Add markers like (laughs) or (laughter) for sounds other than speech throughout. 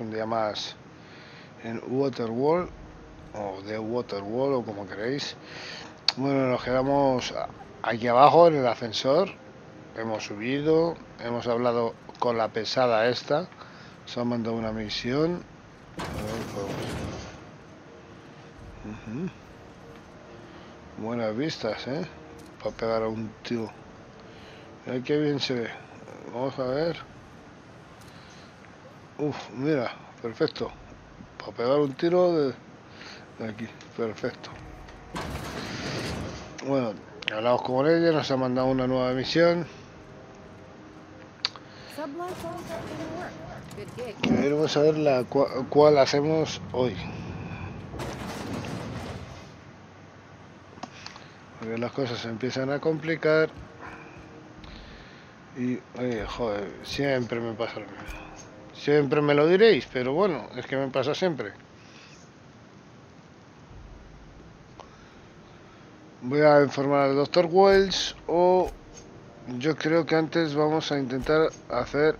Un día más en Waterwall o de Waterwall o como queréis. Bueno, nos quedamos aquí abajo en el ascensor. Hemos subido, hemos hablado con la pesada esta. Se ha mandado una misión. Buenas vistas, ¿eh? Para pegar a un tío. Mira qué bien se ve. Vamos a ver. Uf, mira, perfecto. Para pegar un tiro de, aquí, perfecto. Bueno, hablamos con ella, nos ha mandado una nueva misión. Queremos saber la cuál hacemos hoy. Porque las cosas se empiezan a complicar. Y, joder, siempre me pasa lo mismo. Siempre me lo diréis, pero bueno, es que me pasa siempre. Voy a informar al doctor Wells o yo creo que antes vamos a intentar hacer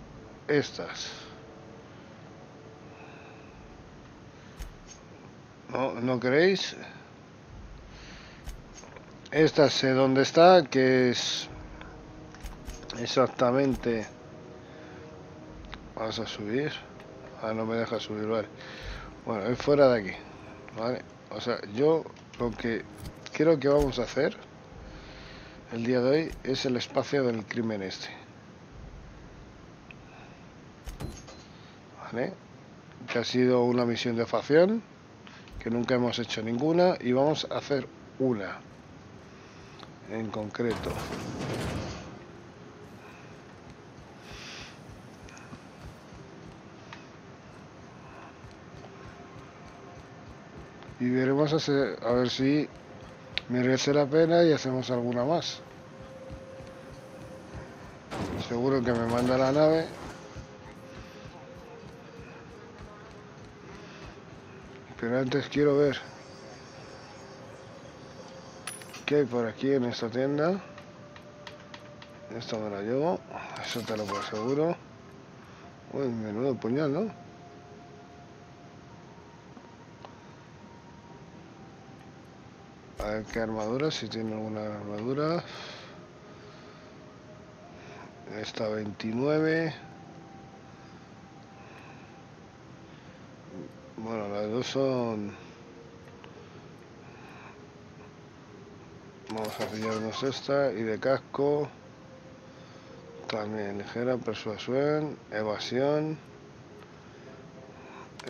estas. ¿No, ¿no queréis? Esta sé dónde está, que es exactamente vamos a subir. Ah no me deja subir vale. Bueno es fuera de aquí vale. O sea yo lo que creo que vamos a hacer el día de hoy es el espacio del crimen este. Vale. Que ha sido una misión de facción que nunca hemos hecho ninguna y vamos a hacer una en concreto y veremos a, ver si merece la pena y hacemos alguna más. Seguro que me manda la nave. Pero antes quiero ver qué hay por aquí en esta tienda. Esto me la llevo, eso te lo aseguro. Uy, menudo puñal, ¿no? A ver qué armadura, si tiene alguna armadura. Esta 29. Bueno, las dos son... Vamos a pillarnos esta y de casco. También ligera, persuasión, evasión.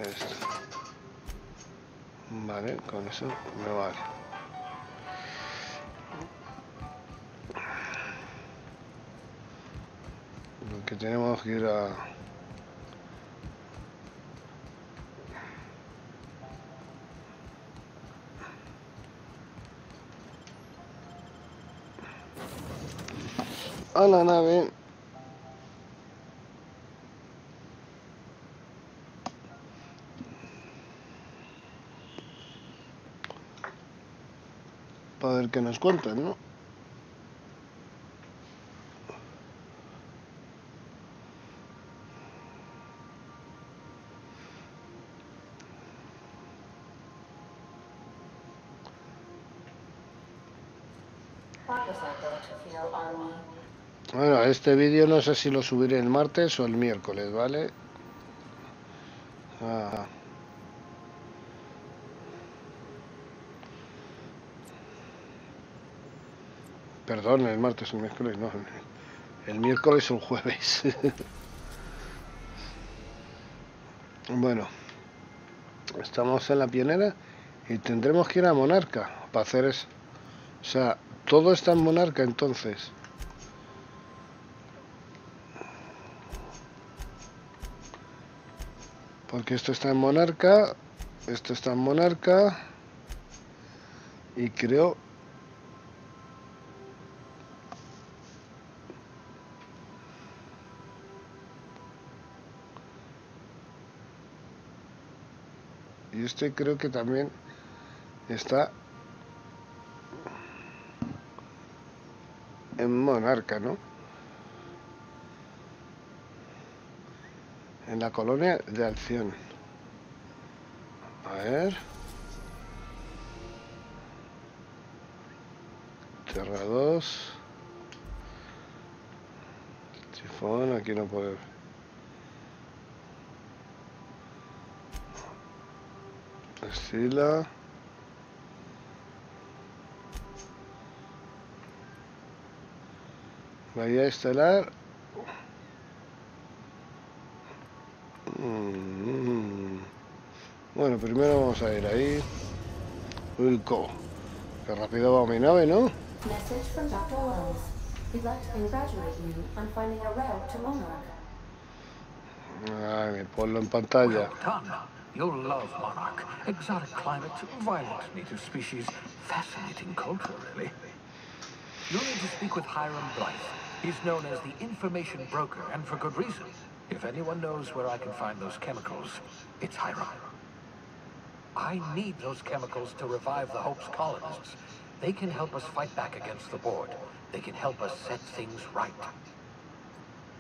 Esto. Vale, con eso me vale. Que tenemos que ir a a la nave para ver qué nos cuentan, ¿no? Este vídeo no sé si lo subiré el martes o el miércoles, ¿vale? Ah. Perdón, el martes o el miércoles, no. El miércoles o el jueves. (laughs) bueno, estamos en la pionera y tendremos que ir a Monarca para hacer eso. O sea, todo está en Monarca entonces. Porque esto está en Monarca, esto está en Monarca y creo y este creo que también está en Monarca, ¿no? En la colonia de acción. A ver. Tierra 2. Tifón, aquí no puede. Estila. Bahía Estelar. Bueno, primero vamos a ir ahí. Wilco. Qué rápido va mi nave, ¿no? Message from Dr. Wells. We'd like to congratulate you on finding a route to Monarch. Ay, ponlo en pantalla. Well. You'll love Monarch. Exotic climate, violent native species, fascinating culture, really. You'll need to speak with Hiram Blythe. He's known as the information broker, and for good reason. If anyone knows where I can find those chemicals, it's Hiram. I need those chemicals to revive the Hope's colonists. They can help us fight back against the board. They can help us set things right.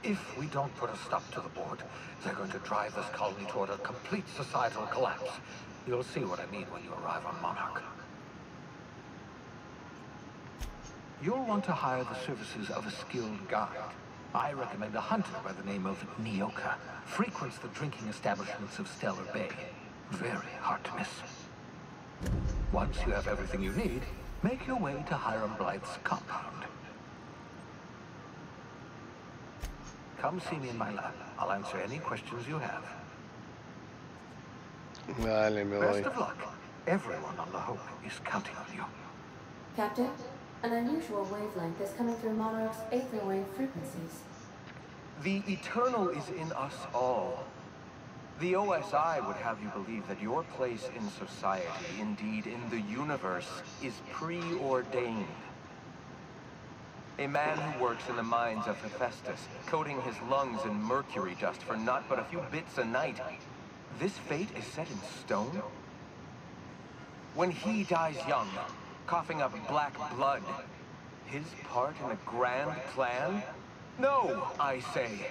If we don't put a stop to the board, they're going to drive this colony toward a complete societal collapse. You'll see what I mean when you arrive on Monarch. You'll want to hire the services of a skilled guide. I recommend a hunter by the name of Nioka. Frequents the drinking establishments of Stellar Bay. Very hard to miss. Once you have everything you need, make your way to Hiram Blythe's compound. Come see me in my lab. I'll answer any questions you have. Vale, me voy. Best of luck. Everyone on the Hope is counting on you. Captain, an unusual wavelength is coming through Monarch's aether wave frequencies. The eternal is in us all. The OSI would have you believe that your place in society, indeed in the universe, is preordained. A man who works in the mines of Hephaestus, coating his lungs in mercury dust for not but a few bits a night. This fate is set in stone? When he dies young, coughing up black blood, his part in a grand plan? No, I say.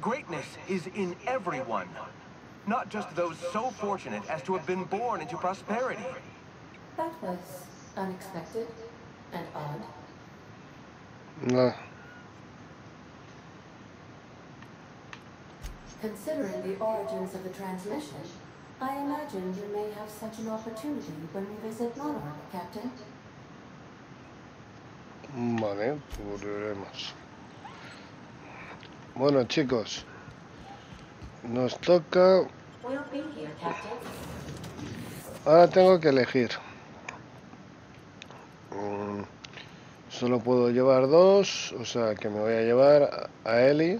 Greatness is in everyone. Not just those so fortunate as to have been born into prosperity. That was unexpected and odd. No. Considering the origins of the transmission, I imagine you may have such an opportunity when we visit Monarch, Captain. Vale, pues veremos. Bueno, chicos. Nos toca... Ahora tengo que elegir. Mm, Solo puedo llevar dos, o sea que me voy a llevar a Eli,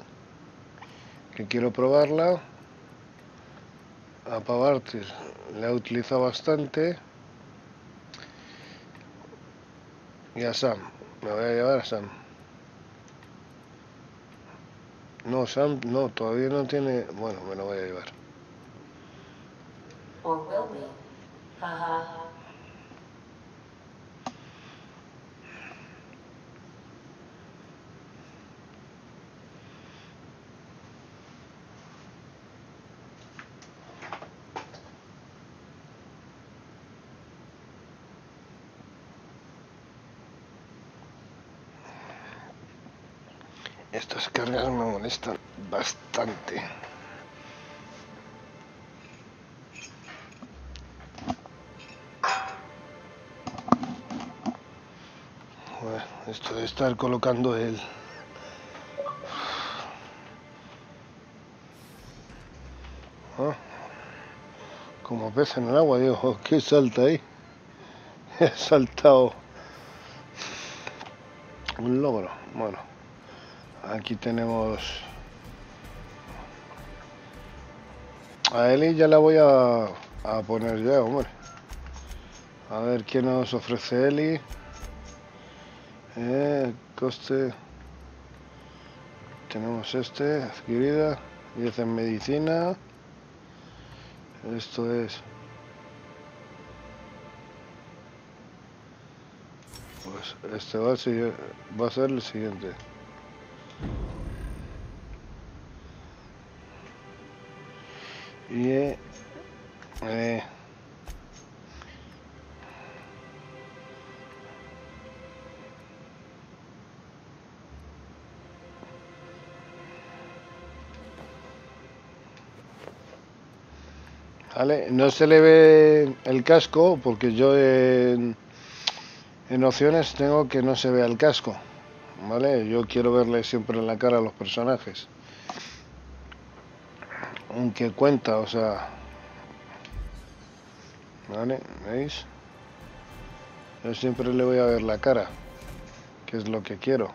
que quiero probarla. A Pavartis la he utilizado bastante. Y a Sam, me voy a llevar a Sam. No, Sam, no, todavía no tiene... Bueno, me lo voy a llevar. Or will we? Estas me molestan bastante. Bueno, esto de estar colocando el... Ah, como pez en el agua, digo, ¿qué salta ahí? (laughs) He saltado un logro. Bueno, aquí tenemos a Eli ya la voy a, a poner ya, hombre. A ver qué nos ofrece Eli. Eh, coste. Tenemos este, adquirida. 10 en medicina. Esto es. Pues este va a, va a ser el siguiente. Y... eh, Vale, no se le ve el casco porque yo en, en opciones tengo que no se vea el casco. Vale, yo quiero verle siempre en la cara a los personajes. Aunque cuenta, o sea. Vale, ¿veis? Yo siempre le voy a ver la cara, que es lo que quiero.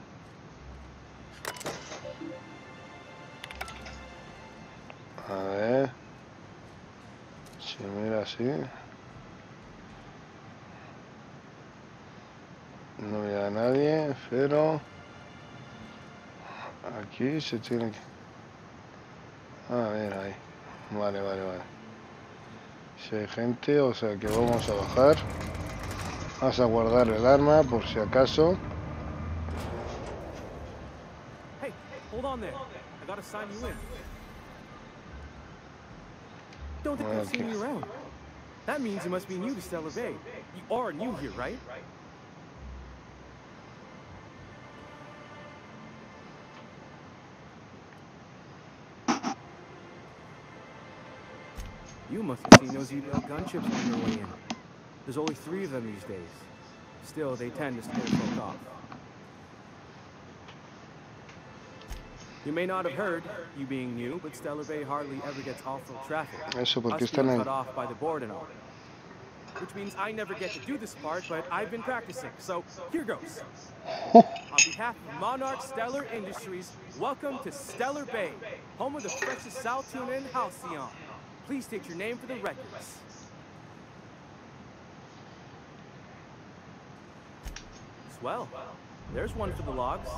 A ver. Si mira así. No veo a nadie, pero aquí se tiene que... Ah, mira ahí. Vale, vale, vale. Si hay gente, o sea que vamos a bajar. Vamos a guardar el arma por si acaso. Hey, hold on there. I gotta sign you in. Don't think I've seen you around. That means you must be new to Stellar Bay. You are new here, right? You must have seen those UL gunships on your way in. There's only three of them these days. Still, they tend to scare folk off. You may not have heard, you being new, but Stellar Bay hardly ever gets off-road traffic. Eso porque Us están cut off by the board and all. Which means I never get to do this part, but I've been practicing. So here goes. (laughs) On behalf of Monarch Stellar Industries, welcome to Stellar Bay, home of the freshest South tuna and halcyon. Please state your name for the records. Swell. There's one for the logs.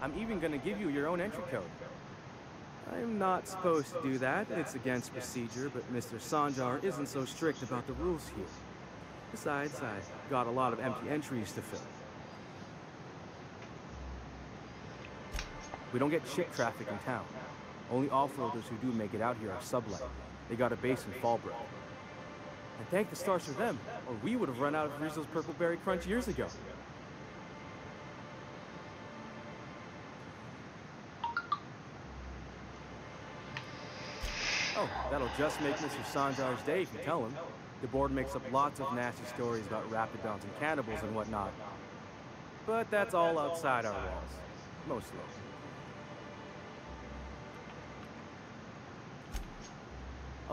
I'm even gonna give you your own entry code. I'm not supposed to do that. It's against procedure, but Mr. Sanjar isn't so strict about the rules here. Besides, I've got a lot of empty entries to fill. We don't get ship traffic in town. Only off-roaders who do make it out here are sublight. They got a base in Fallbrook. And thank the stars for them, or we would have run out of Rizzo's Purple Berry Crunch years ago. Oh, that'll just make Mr. Sanjar's day if you tell him. The board makes up lots of nasty stories about rapid and cannibals and whatnot. But that's all outside our walls. Most Mostly.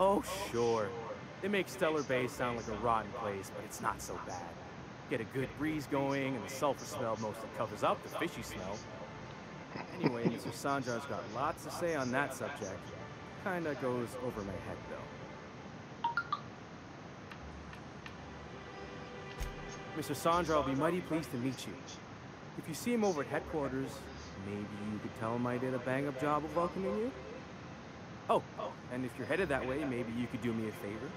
Oh, sure. They make Stellar Bay sound like a rotten place, but it's not so bad. Get a good breeze going, and the sulfur smell mostly covers up the fishy smell. Anyway, Mr. Sanjar's got lots to say on that subject. Kinda goes over my head, though. Mr. Sandra, I'll be mighty pleased to meet you. If you see him over at headquarters, maybe you could tell him I did a bang-up job of welcoming you? Oh, and if you're headed that way, maybe you could do me a favor?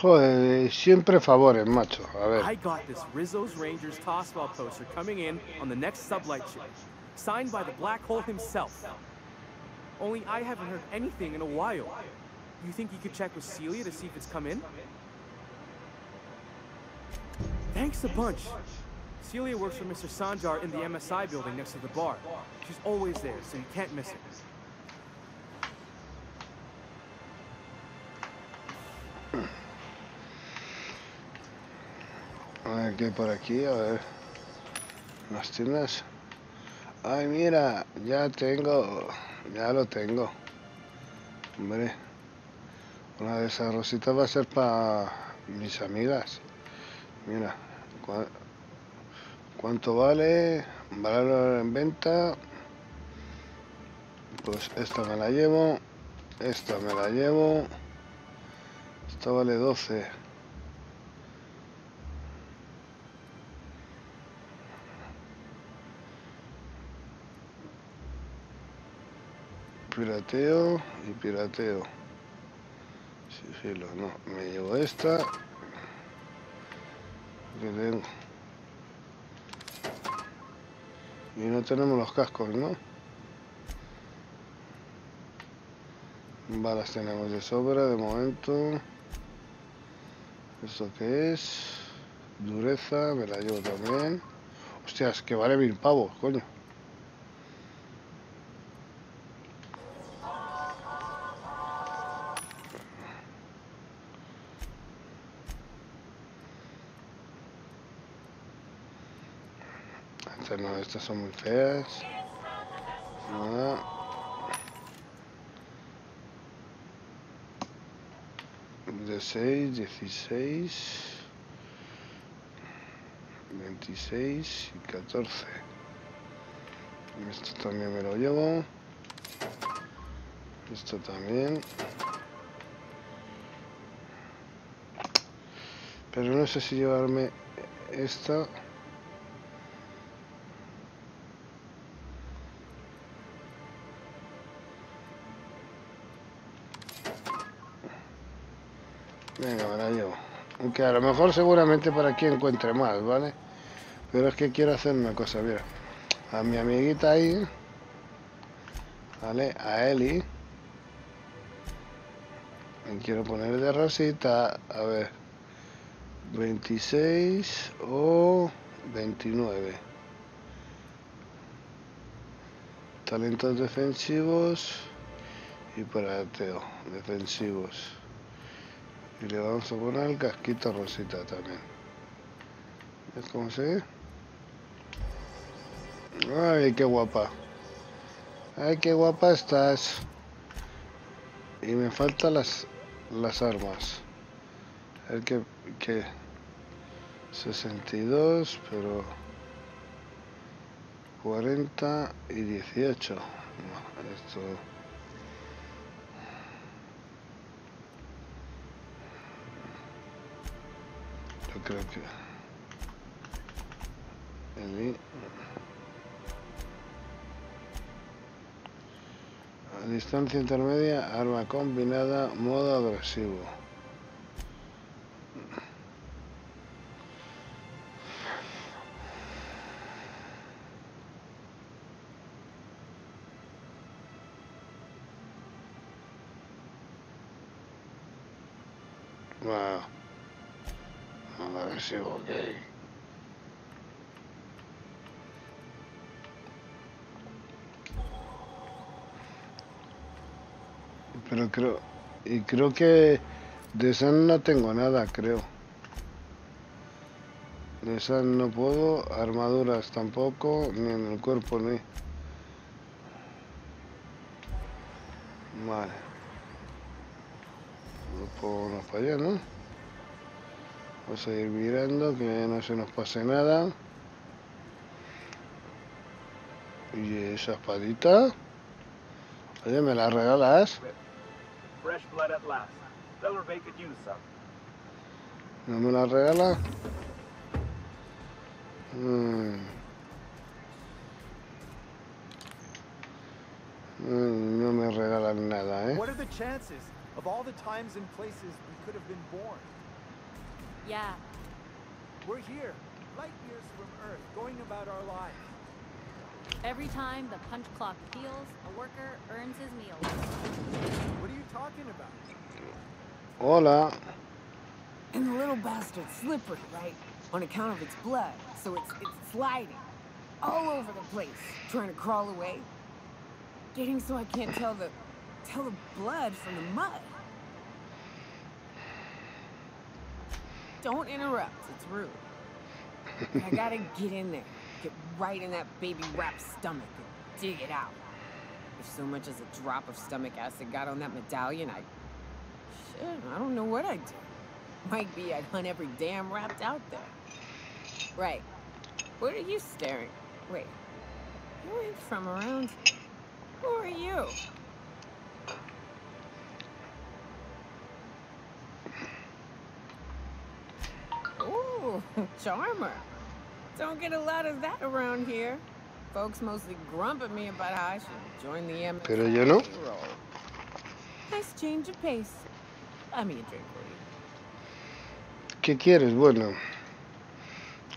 Joder, siempre favores, macho. A ver. I got this Rizzo's Rangers Tossball poster coming in on the next sublight ship, signed by the Black Hole himself. Only I haven't heard anything in a while. You think you could check with Celia to see if it's come in? Thanks a bunch. Celia works for Mr. Sanjar in the MSI building next to the bar. She's always there, so you can't miss her. A ver qué por aquí, a ver. Las tiendas. Ay, mira, ya tengo. Ya lo tengo. Hombre. Una de esas rositas va a ser para mis amigas. Mira. ¿Cuánto vale? Valor en venta. Pues esta me la llevo. Esta me la llevo. Esta vale 12. Pirateo y pirateo. Sigilo, no. Me llevo esta. Que tengo. Y no tenemos los cascos, ¿no? Balas tenemos de sobra de momento. ¿Esto qué es? Dureza, me la llevo también. Hostias, que vale mil pavos, coño. Estas son muy feas. Nada. De 6, 16, 26 y 14. Esto también me lo llevo. Esto también. Pero no sé si llevarme esta. Venga, la llevo. Aunque a lo mejor seguramente para aquí encuentre más, ¿vale? Pero es que quiero hacer una cosa, mira. A mi amiguita ahí, ¿vale? A Eli. Me quiero poner de rosita, a ver. 26 o 29. Talentos defensivos y para Teo, defensivos. Y le vamos a poner el casquito rosita también. ¿Ves cómo se ve? Ay, qué guapa. Ay, qué guapa estás. Y me faltan las, las armas. A ver que, que 62, pero 40 y 18. No, esto... Que... A distancia intermedia, arma combinada, modo agresivo. Wow. Modo agresivo, ok. Pero creo... Y creo que de esa no tengo nada, creo. De esas no puedo, armaduras tampoco, ni en el cuerpo ni. Vale. No puedo más para allá, ¿no? Vamos a ir mirando que no se nos pase nada. Y esa espadita. Oye, ¿me la regalas? ¿No me la regala? Mm. Mm, No me regalan nada, ¿eh? What are the chances of all the times and places we could have been born? Yeah, We're here, light years from Earth, going about our lives. every time the punch clock peals, a worker earns his meal. What are you talking about? Hola. And the little bastard's slippery, right? On account of its blood. So it's it's sliding. All over the place. Trying to crawl away. Getting so I can't tell the tell the blood from the mud. Don't interrupt, it's rude. I gotta (laughs) get in there. Get right in that baby rap's stomach and dig it out. If so much as a drop of stomach acid got on that medallion, I Shit, I don't know what I'd do. Might be I'd hunt every damn wrapped out there. Right. What are you staring? Wait. You ain't from around. Who are you? (laughs) Charmer. Don't get a lot of that around here. Folks mostly grump at me about how I should join the MS. Pero yo no. Nice change of pace. Buy me a drink, will you? ¿Qué quieres? Bueno.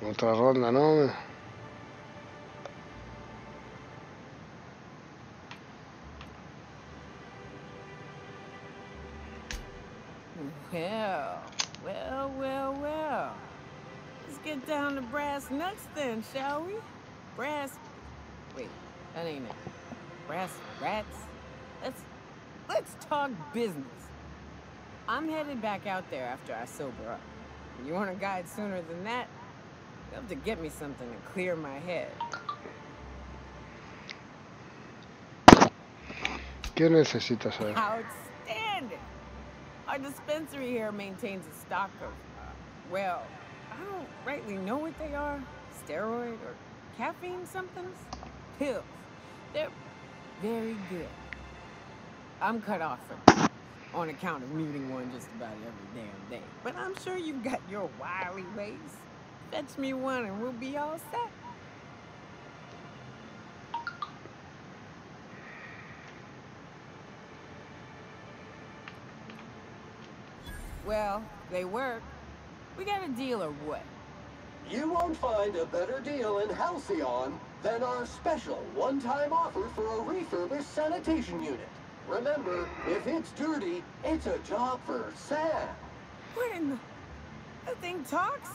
Otra ronda, ¿no? Down to brass nuts then, shall we? Brass. Wait, that ain't it. Brass rats. Let's let's talk business. I'm headed back out there after I sober up. You want a guide sooner than that? You'll have to get me something to clear my head. ¿Qué necesitas saber? Outstanding! Our dispensary here maintains a stock of, uh, well, I don't rightly know what they are. Steroid or caffeine somethings? Pills. They're very good. I'm cut off from on account of muting one just about every damn day. But I'm sure you've got your wily ways. Fetch me one and we'll be all set. Well, they work. We got a deal or what? You won't find a better deal in Halcyon than our special one-time offer for a refurbished sanitation unit. Remember, if it's dirty, it's a job for Sam. What in the... That thing talks?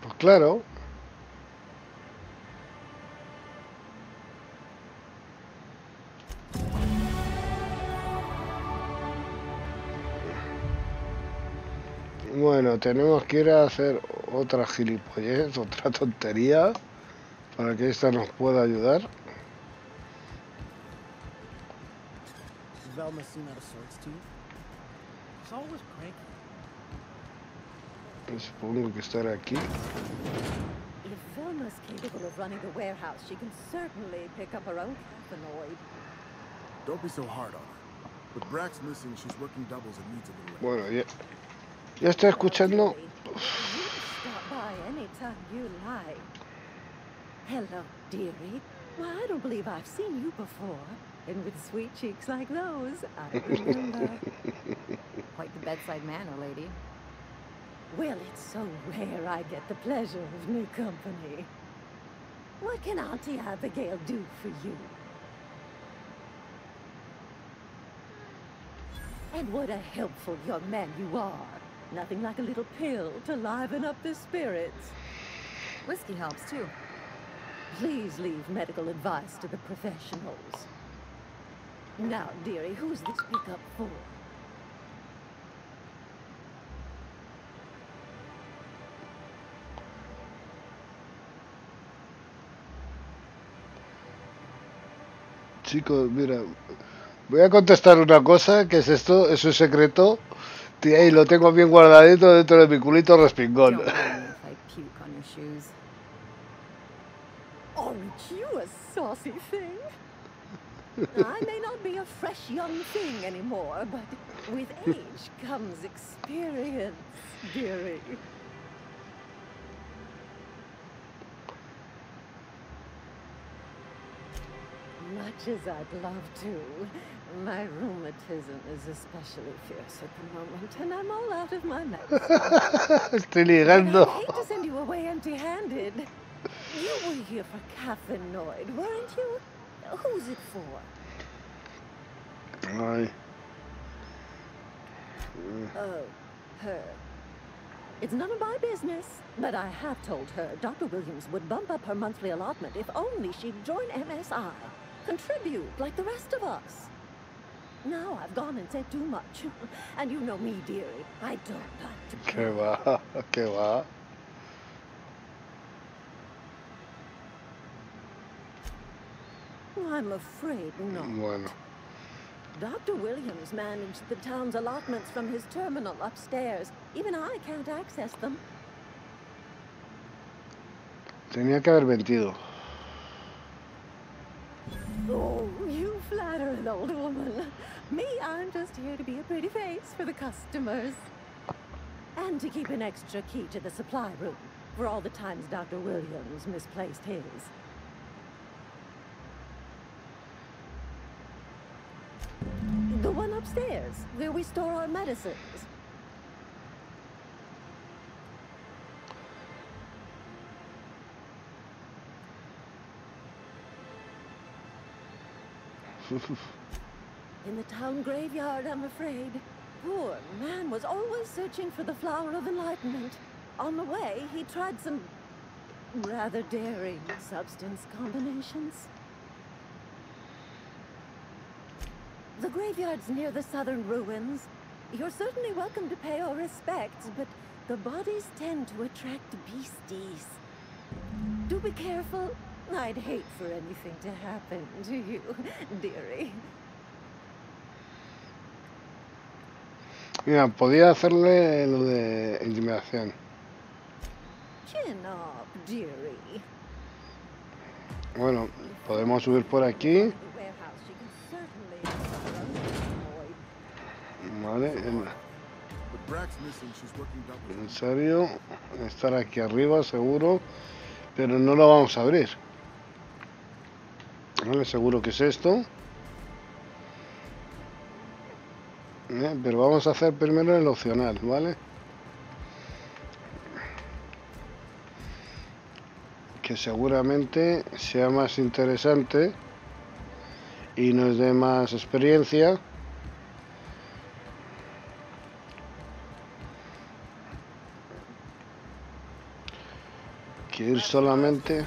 Pues claro. Bueno, tenemos que ir a hacer otra gilipollez, (laughs) otra tontería, para que esta nos pueda ayudar. Cranky. Supongo que estará aquí. If Velma's capable of running the warehouse, she can certainly pick up her own caffeinoid. Don't be so hard on her. With Brax missing, she's working doubles and needs a little. Bueno, ya, ya está escuchando. Dearie, you can stop by anytime you like. Hello, dearie. Why, I don't believe I've seen you before. And with sweet cheeks like those, I remember. (laughs) Quite the bedside manner, lady. well, it's so rare I get the pleasure of new company. What can Auntie Abigail do for you? And what a helpful young man you are. Nothing like a little pill to liven up the spirits. Whiskey helps too. Please leave medical advice to the professionals. Now, dearie, who's this pickup for? Chicos, mira, voy a contestar una cosa, que es esto, es un secreto, y lo tengo bien guardadito dentro de mi culito respingón. Thing? I may not be a fresh young thing anymore, but with age comes experience, dearie. Much as I'd love to, my rheumatism is especially fierce at the moment, and I'm all out of my medicine. Estoy ligando. (laughs) I hate to send you away empty-handed. You were here for caffeinoid, weren't you? Who's it for? Ay, uh, Oh, her. It's none of my business, but I have told her Dr. Williams would bump up her monthly allotment if only she'd join MSI. Contribute like the rest of us. Now I've gone and said too much. (laughs) And you know me, dearie. I don't like to qué va, qué va. I'm afraid not. Mm, bueno, Dr. Williams managed the town's allotments from his terminal upstairs. Even I can't access them. tenía que haber mentido. Oh, you flatter an old woman. Me, I'm just here to be a pretty face for the customers. And to keep an extra key to the supply room for all the times Dr. Williams misplaced his. The one upstairs, where we store our medicines. (laughs) In the town graveyard, I'm afraid. poor man was always searching for the flower of enlightenment. On the way, he tried some rather daring substance combinations. The graveyard's near the southern ruins. You're certainly welcome to pay our respects, but the bodies tend to attract beasties. Do be careful. I'd hate for anything to happen to you, (laughs) dearie. Mira, podía hacerle lo de intimidación. Bueno, podemos subir por aquí. Vale, en serio, estar aquí arriba seguro, pero no lo vamos a abrir. Vale, seguro que es esto. Eh, Pero vamos a hacer primero el opcional, ¿vale? Que seguramente sea más interesante y nos dé más experiencia. Que ir solamente...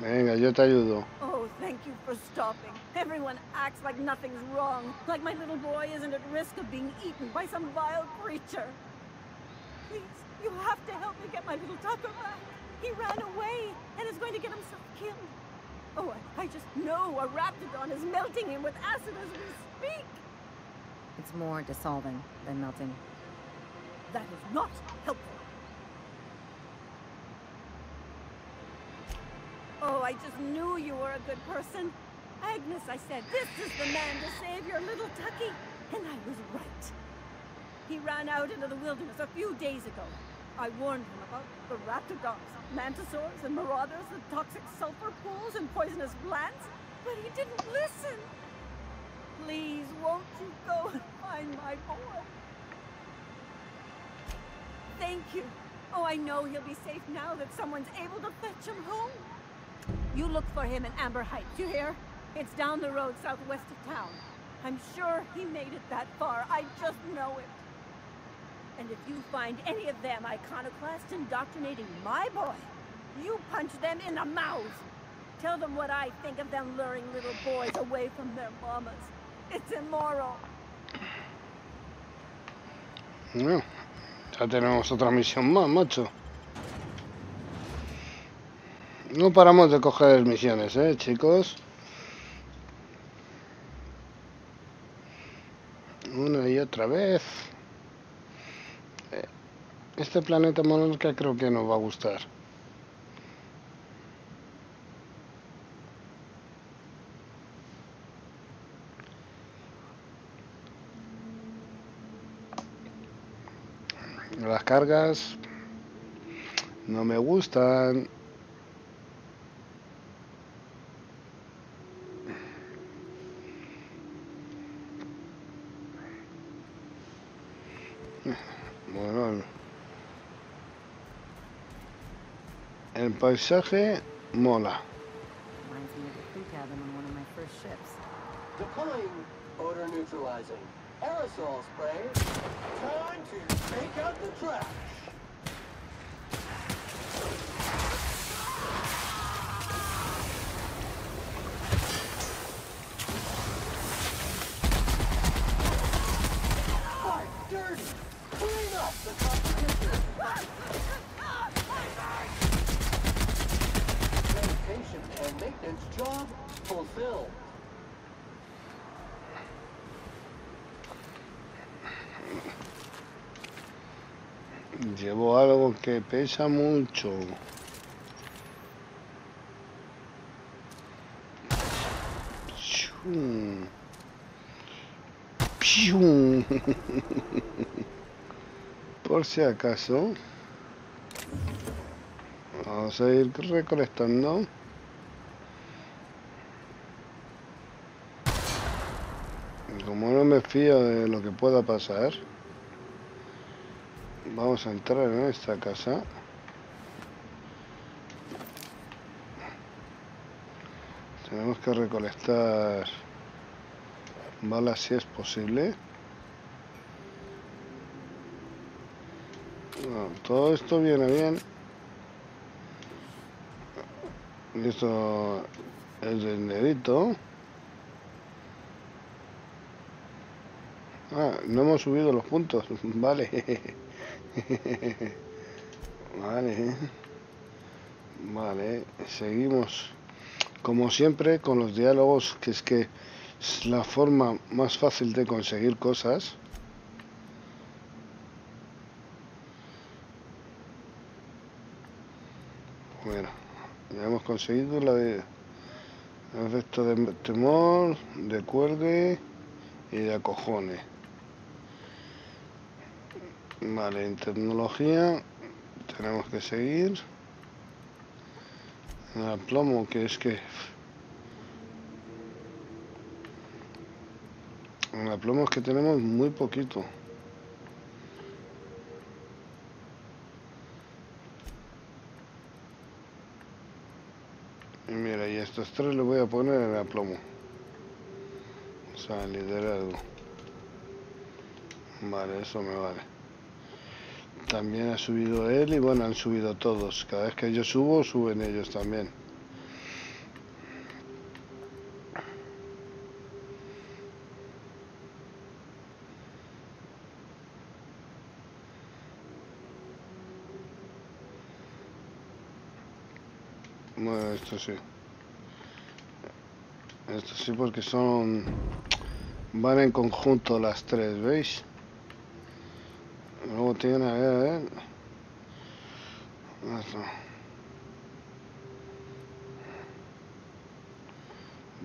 Venga, yo te ayudo. Stopping. Everyone acts like nothing's wrong, like my little boy isn't at risk of being eaten by some vile creature. Please, you have to help me get my little Tucker back. He ran away and is going to get himself killed. Oh, I, I just know a raptidon is melting him with acid as we speak. It's more dissolving than melting. That is not helpful. Oh, I just knew you were a good person. Agnes, I said, this is the man to save your little Tucky. And I was right. He ran out into the wilderness a few days ago. I warned him about the raptidons, mantisaurs, and marauders, the toxic sulfur pools, and poisonous plants, but he didn't listen. Please, won't you go and find my boy? Thank you. Oh, I know he'll be safe now that someone's able to fetch him home. You look for him in Amber Heights, you hear? It's down the road southwest of town. I'm sure he made it that far. I just know it. And if you find any of them iconoclast indoctrinating my boy, you punch them in the mouth. Tell them what I think of them luring little boys away from their mamas. It's immoral. No, ya tenemos otra misión más, macho. No paramos de coger misiones, eh, chicos. Una y otra vez. Eh, Este planeta monarca creo que nos va a gustar. Las cargas no me gustan. Bueno, el- paisaje mola. Reminds me of a crew cabin on one of my first ships. Deploying odor neutralizing aerosol spray. Time to take out the trash. Llevo algo que pesa mucho. (laughs) Por si acaso. Vamos a ir recolectando. Como no me fío de lo que pueda pasar. Vamos a entrar en esta casa. Tenemos que recolectar balas si es posible. Bueno, todo esto viene bien. Es de dinerito. Ah, no hemos subido los puntos. (laughs) Vale. (laughs) Vale. Vale, seguimos. Como siempre, con los diálogos, que es que es la forma más fácil de conseguir cosas. Bueno, ya hemos conseguido la de efecto de temor, de cuerde y de acojones. Vale, en tecnología tenemos que seguir. En el plomo, que es que... En el plomo es que tenemos muy poquito. Y mira, y estos tres los voy a poner en el plomo. O sea, liderazgo. Vale, eso me vale. También ha subido él y bueno, han subido todos. Cada vez que yo subo, suben ellos también. Bueno, esto sí. Esto sí porque son... Van en conjunto las tres, ¿veis? Luego tiene a ver, a ver.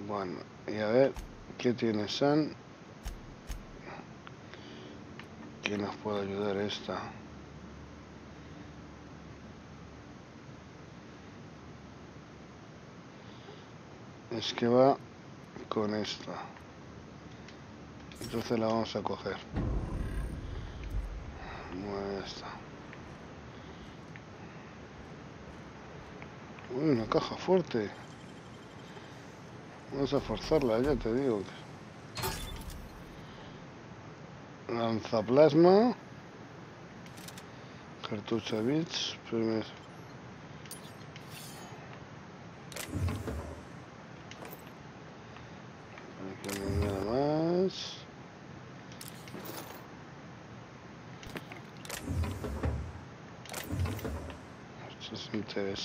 Bueno, y a ver, ¿qué tiene San? ¿Quién nos puede ayudar esta? Es que va con esta. Entonces la vamos a coger. Está. Uy, una caja fuerte. Vamos a forzarla, ya te digo. Lanzaplasma. Cartucho bits. Primero.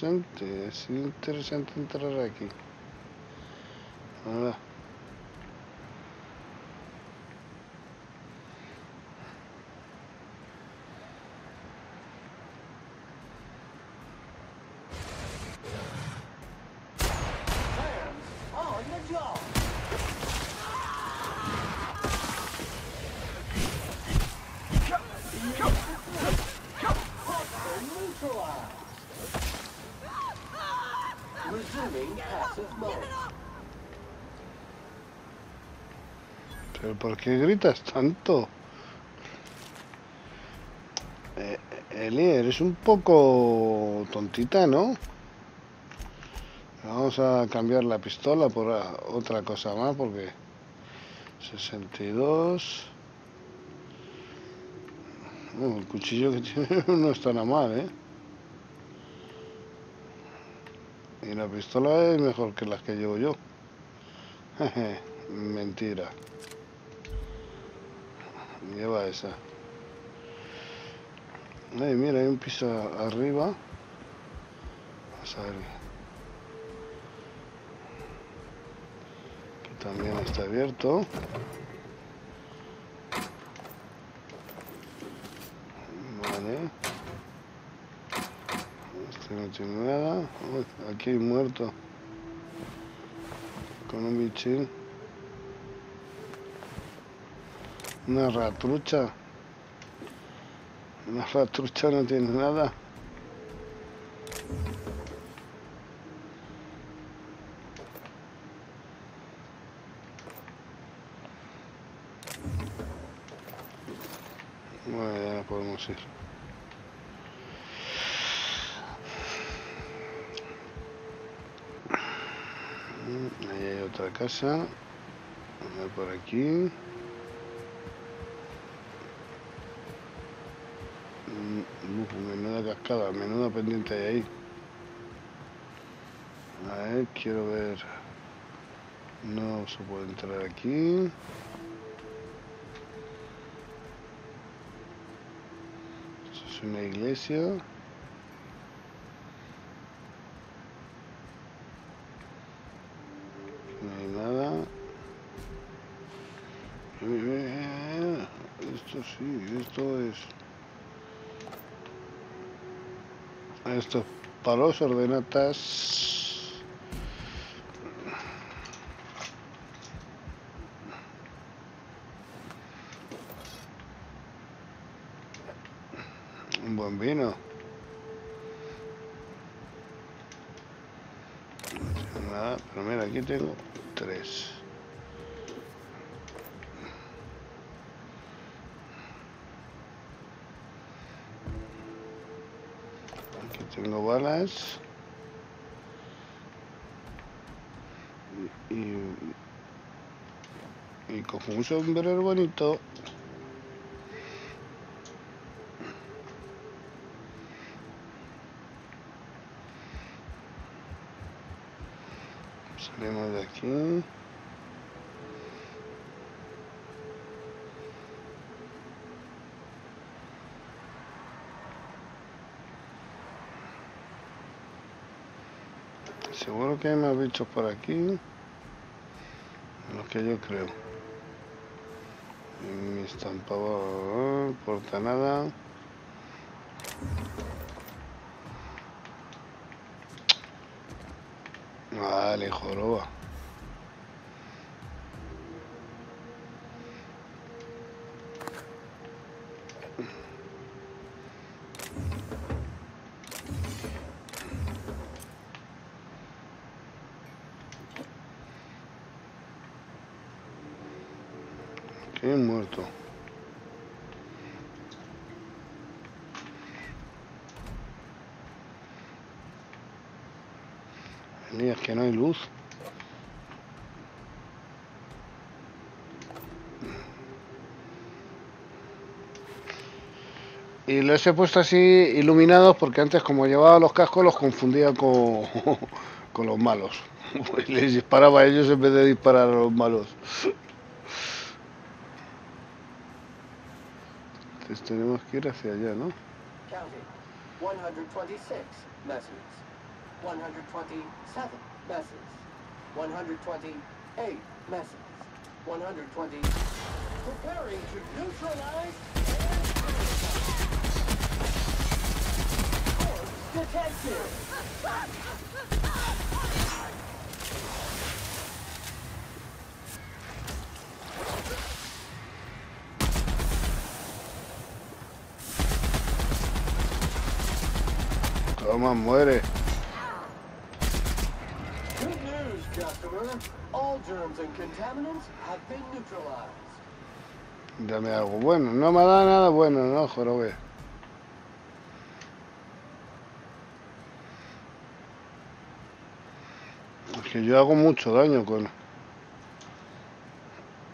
Interesante, es interesante entrar aquí. Ahora. On the job. Hostile neutralized. Resuming passive mode. ¿Pero por qué gritas tanto? Eh, Eli, eres un poco tontita, ¿no? Vamos a cambiar la pistola por otra cosa más porque 62 Oh, el cuchillo que (laughs) tiene no está nada mal, ¿eh? Y la pistola es mejor que las que llevo yo. (laughs) Mentira. Lleva esa. Ay, mira, hay un piso arriba. Vamos a ver. Que también está abierto. Vale. Este no tiene nada. Uy, aquí hay muerto. Con un bichín. Una ratrucha. Una ratrucha no tiene nada. Bueno, ya podemos ir. Ahí hay otra casa. Ver por aquí. Mm, uf, menuda cascada, menuda pendiente hay ahí. A ver, quiero ver. No se puede entrar aquí. Esto es una iglesia. No hay nada. Eh, Esto sí, esto es. Es palos, ordenatas. Un buen vino. Nada, pero mira, aquí tengo tres. Aquí tengo balas. Y, y, y cojo un sombrero bonito. Salimos de aquí. Seguro que hay más bichos por aquí. Lo que yo creo. No importa nada. Vale, joroba. Qué muerto. Mira, es que no hay luz. Y los he puesto así iluminados porque antes como llevaba los cascos los confundía con, (laughs) con los malos. (laughs) Pues les disparaba a ellos en vez de disparar a los malos. Entonces tenemos que ir hacia allá, ¿no? Counting. 126 messes. 127 messes. 128 messes. 120. Preparing to neutralize and Corpse detected. Toma, muere. Good news, customer. All germs and contaminants have been neutralized. Dame algo bueno. No me da nada bueno, no, jorobe. Que yo hago mucho daño con...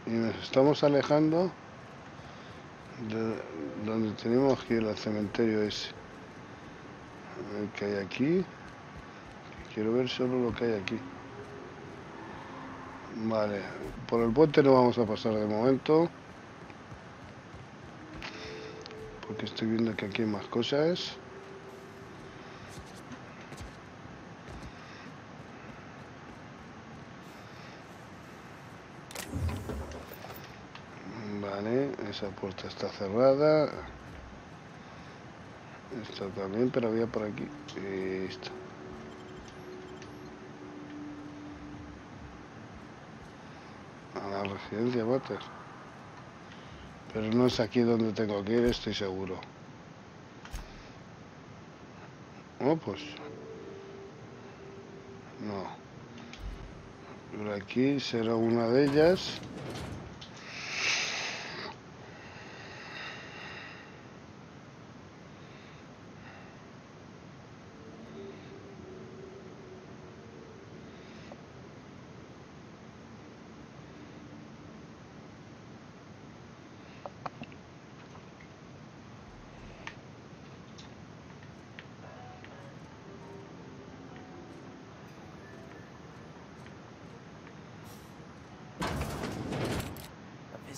Y nos estamos alejando de donde tenemos que ir al cementerio ese. Ver qué hay aquí. Quiero ver solo lo que hay aquí. Vale, por el puente no vamos a pasar de momento. Porque estoy viendo que aquí hay más cosas. Vale, esa puerta está cerrada. Esta también, pero había por aquí. Esto. A la residencia Mater. Pero no es aquí donde tengo que ir, estoy seguro. Oh, pues. No. Por aquí será una de ellas.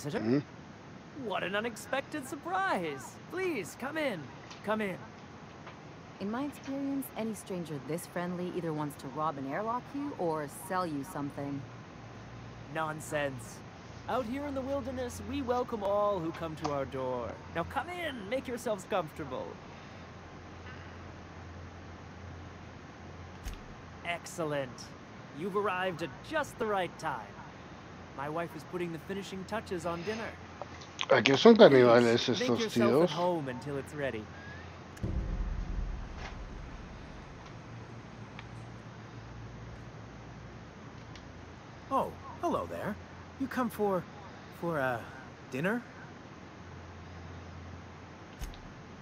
Visitor? Mm. What an unexpected surprise! Please, come in. Come in. In my experience, any stranger this friendly either wants to rob and airlock you or sell you something. Nonsense. Out here in the wilderness, we welcome all who come to our door. Now come in, make yourselves comfortable. Excellent. You've arrived at just the right time. My wife is putting the finishing touches on dinner. ¿A qué son caníbales estos tíos? home until it's ready. Oh, hello there. You come for... for, uh, dinner?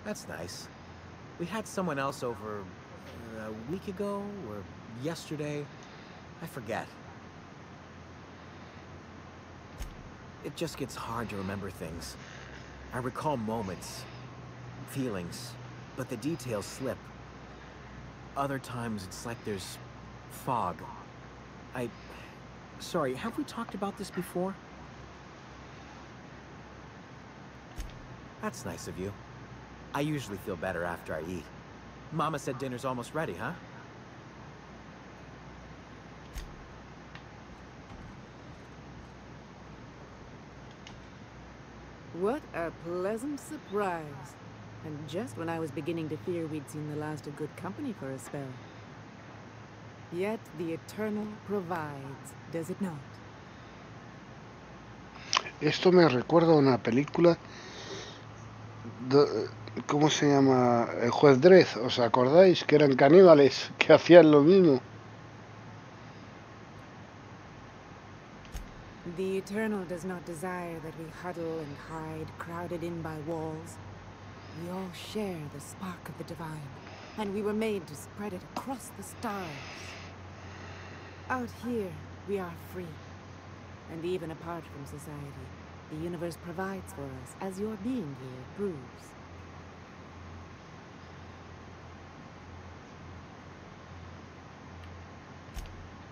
That's nice. We had someone else over uh, a week ago or yesterday. I forget. It just gets hard to remember things. I recall moments, feelings, but the details slip. Other times it's like there's fog. I... Sorry, have we talked about this before? That's nice of you. I usually feel better after I eat. Mama said dinner's almost ready, huh? What a pleasant surprise. And just when I was beginning to fear we'd seen the last of good company for a spell. Yet the Eternal provides, does it not? Esto me recuerda a una película. do- ¿Cómo se llama? El juez Dredd, ¿os acordáis? Que eran caníbales que hacían lo mismo. The Eternal does not desire that we huddle and hide, crowded in by walls. We all share the spark of the divine, and we were made to spread it across the stars. Out here, we are free. And even apart from society, the universe provides for us, as your being here proves.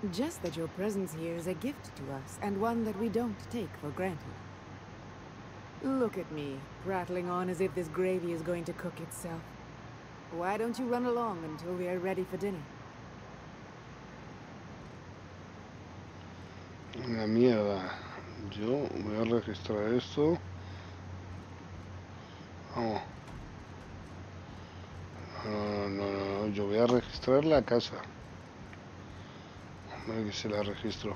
Just that your presence here is a gift to us, and one that we don't take for granted. Look at me, prattling on as if this gravy is going to cook itself. Why don't you run along until we are ready for dinner? Una mierda. Yo voy a registrar esto. Vamos. No, no, no, no, yo voy a registrar la casa. Hombre, que se la registro.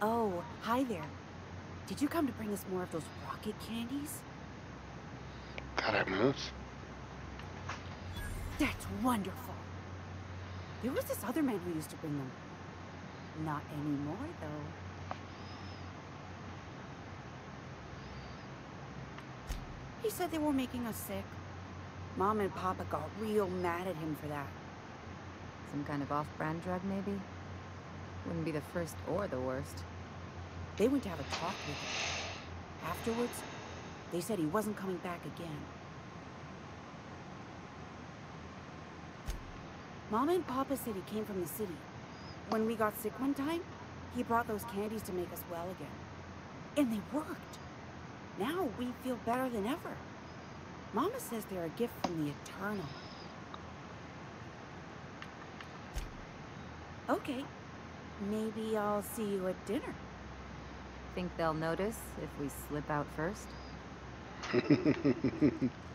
Oh, hi there. Did you come to bring us more of those rocket candies? Caramelos. That's wonderful. There was this other man who used to bring them. Not anymore, though. He said they were making us sick. Mom and Papa got real mad at him for that. Some kind of off-brand drug, maybe? Wouldn't be the first or the worst. They went to have a talk with him. Afterwards, they said he wasn't coming back again. Mama and Papa said he came from the city. When we got sick one time, he brought those candies to make us well again. And they worked. Now we feel better than ever. Mama says they're a gift from the Eternal. Okay. Maybe I'll see you at dinner. Think they'll notice if we slip out first? (laughs)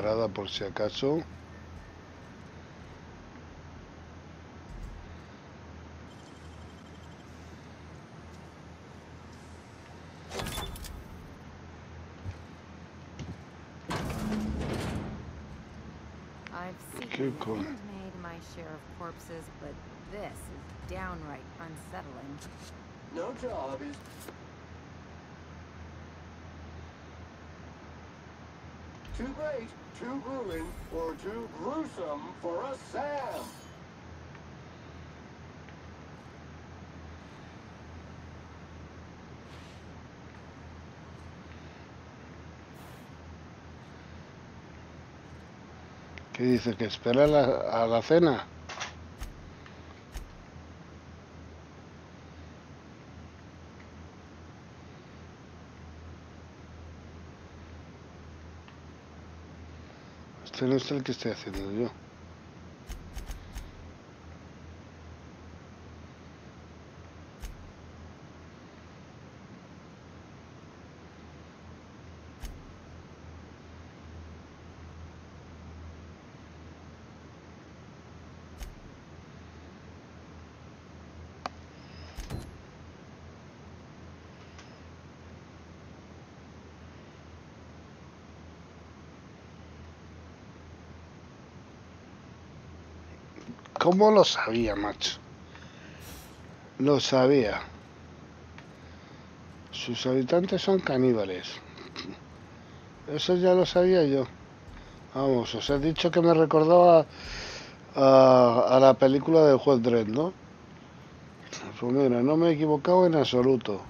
arma preparada por si acaso. I've seen con- and made my share of corpses, but this is downright unsettling. No job is Too great, too grueling, or too gruesome for a Sam. ¿Qué dice? ¿Que espera a la cena? Este no es el que estoy haciendo yo. ¿Cómo lo sabía, macho? Lo sabía. Sus habitantes son caníbales. Eso ya lo sabía yo. Vamos, os he dicho que me recordaba a, la película del juez Dredd, ¿no? Pues mira, no me he equivocado en absoluto.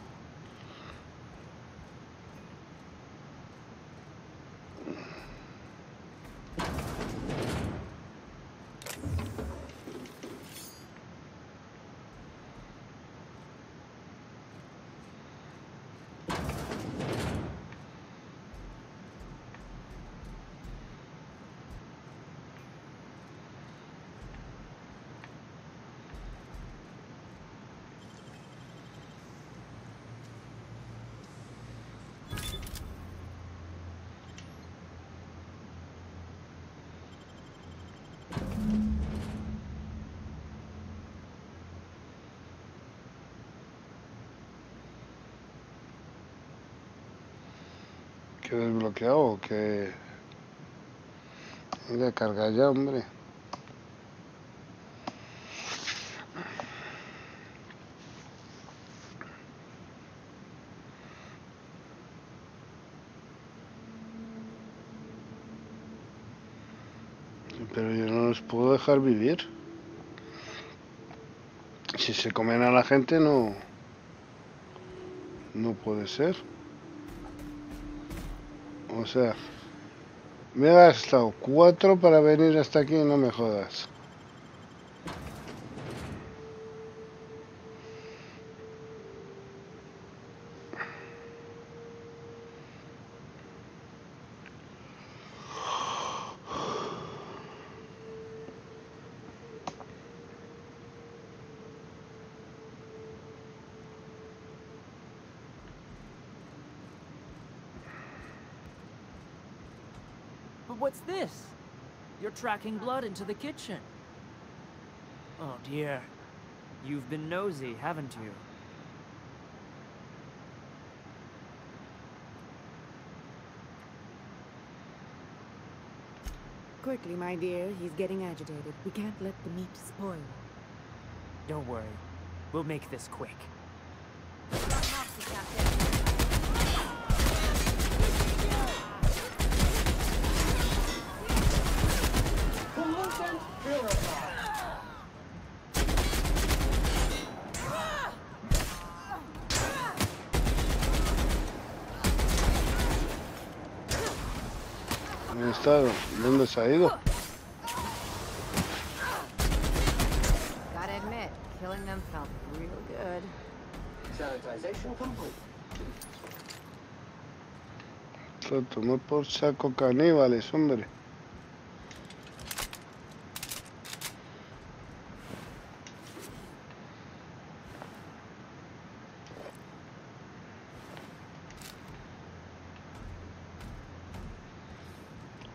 Que desbloqueado que Mira, carga ya, hombre. Pero yo no los puedo dejar vivir. Si se comen a la gente no... No puede ser. Sea, me he gastado cuatro para venir hasta aquí, no me jodas. What's this? You're tracking blood into the kitchen. Oh dear. You've been nosy, haven't you? Quickly, my dear. He's getting agitated. We can't let the meat spoil. Don't worry. We'll make this quick. ¿Dónde está? ¿Dónde se ha ido? Gotta admit, killing them felt real good. Sanitization complete. Lo tomó por saco caníbales, hombre.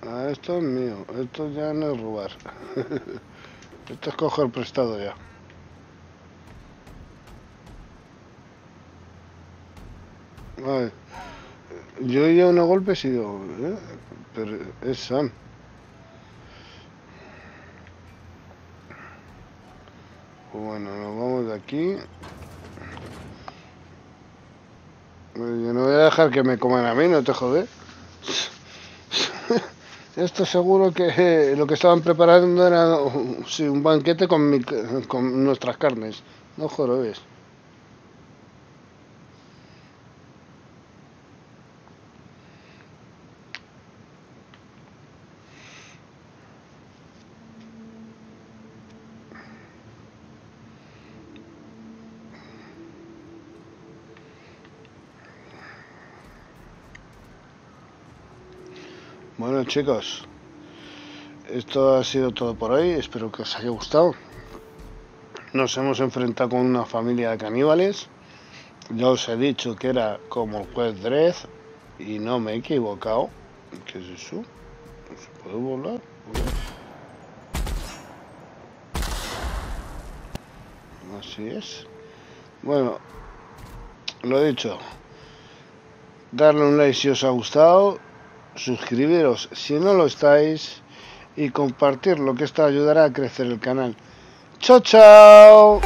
Ah, esto es mío. Esto ya no es robar. Esto es coger prestado ya. Ay, yo oía unos golpes y digo, ¿eh? pero es Sam. Pues bueno, nos vamos de aquí. Yo no voy a dejar que me coman a mí, no te jodes. Esto seguro que eh, lo que estaban preparando era un banquete con, mi- con nuestras carnes. No jorobes. Chicos, esto ha sido todo por hoy, espero que os haya gustado. Nos hemos enfrentado con una familia de caníbales. Ya os he dicho que era como el juez Dredd y no me he equivocado. ¿Qué es eso? ¿Se puede volar? Así es. Bueno, lo dicho. Darle un like si os ha gustado. Suscribiros si no lo estáis. Y compartir lo que esto ayudará a crecer el canal. ¡Chao, chao!